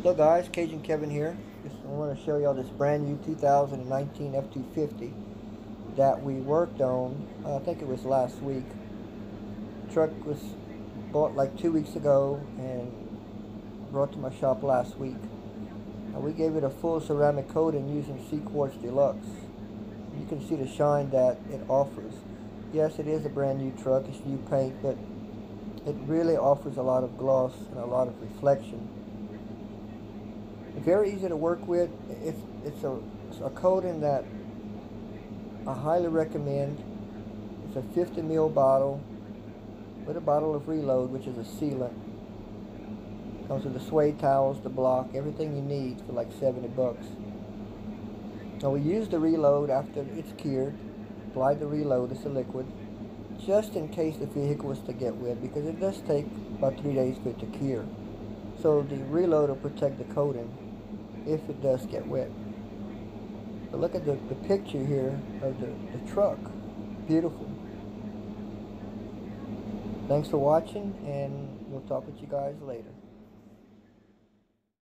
Hello guys, Cajun Kevin here. Just I want to show y'all this brand new 2019 F-250 that we worked on, uh, I think it was last week. truck was bought like two weeks ago and brought to my shop last week. Uh, we gave it a full ceramic coating using CQuartz Deluxe. You can see the shine that it offers. Yes, it is a brand new truck, it's new paint, but it really offers a lot of gloss and a lot of reflection very easy to work with. It's, it's, a, a coating that I highly recommend. It's a 50 ml bottle with a bottle of reload, which is a sealant. Comes with the suede towels, the block, everything you need for like 70 bucks. Now we use the reload after it's cured. Apply the reload, it's a liquid, just in case the vehicle was to get wet, because it does take about three days for it to cure. So the reload will protect the coating if it does get wet. But look at the, the picture here of the, the truck. Beautiful. Thanks for watching and we'll talk with you guys later.